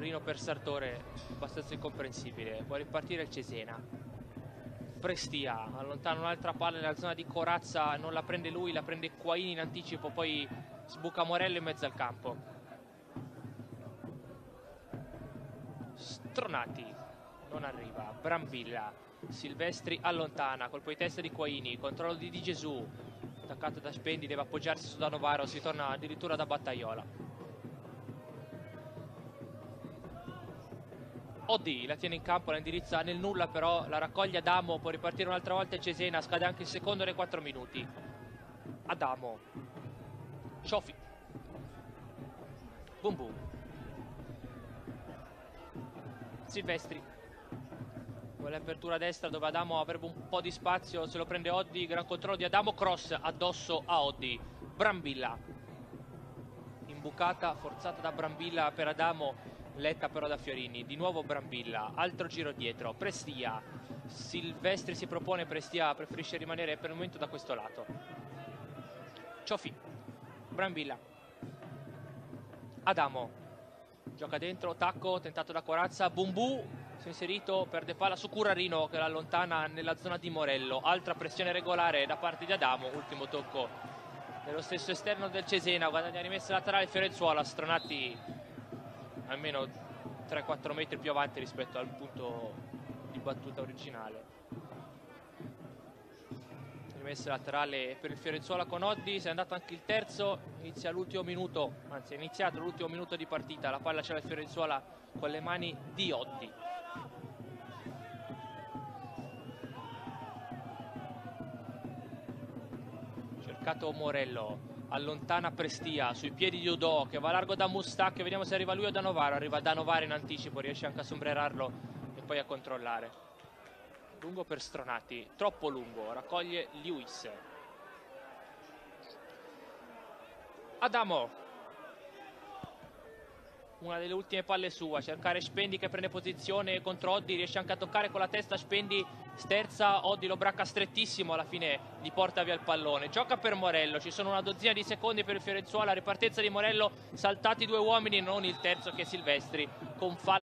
Rino per Sartore abbastanza incomprensibile. Può ripartire il Cesena. Prestia, allontana un'altra palla nella zona di Corazza, non la prende lui, la prende Quaini in anticipo, poi sbuca Morello in mezzo al campo. Stronati, non arriva. Brambilla, Silvestri allontana, colpo di testa di Quaini, controllo di Di Gesù, attaccato da Spendi, deve appoggiarsi su Danovaro, si torna addirittura da Battaiola. Oddi la tiene in campo, la indirizza nel nulla però, la raccoglie Adamo, può ripartire un'altra volta il Cesena, scade anche il secondo nei 4 minuti. Adamo. Ciofi. Boom boom. Silvestri. Vuole apertura a destra dove Adamo avrebbe un po' di spazio, se lo prende Oddi, gran controllo di Adamo, cross addosso a Oddi. Brambilla. Imbucata, forzata da Brambilla per Adamo letta però da Fiorini, di nuovo Brambilla, altro giro dietro, Prestia, Silvestri si propone, Prestia preferisce rimanere per il momento da questo lato. Ciofi, Brambilla, Adamo, gioca dentro, tacco, tentato da Corazza, Bumbu, si è inserito, perde palla su Curarino che l'allontana nella zona di Morello, altra pressione regolare da parte di Adamo, ultimo tocco dello stesso esterno del Cesena, guadagna rimessa laterale Fiorenzuola, Stronati almeno 3-4 metri più avanti rispetto al punto di battuta originale. Rimessa laterale per il Fiorenzuola con Oddi si è andato anche il terzo inizia l'ultimo minuto anzi è iniziato l'ultimo minuto di partita la palla c'è la Fiorenzuola con le mani di Oddi cercato Morello allontana Prestia sui piedi di Udò che va largo da Mustacchi vediamo se arriva lui o da Novaro arriva da Novaro in anticipo riesce anche a sombrerarlo e poi a controllare. Lungo per Stronati troppo lungo raccoglie Lewis. Adamo una delle ultime palle sua, cercare Spendi che prende posizione contro Oddi, riesce anche a toccare con la testa Spendi, sterza, Oddi lo bracca strettissimo, alla fine gli porta via il pallone. Gioca per Morello, ci sono una dozzina di secondi per il Fiorenzuola, ripartenza di Morello, saltati due uomini, non il terzo che è Silvestri, con fallo.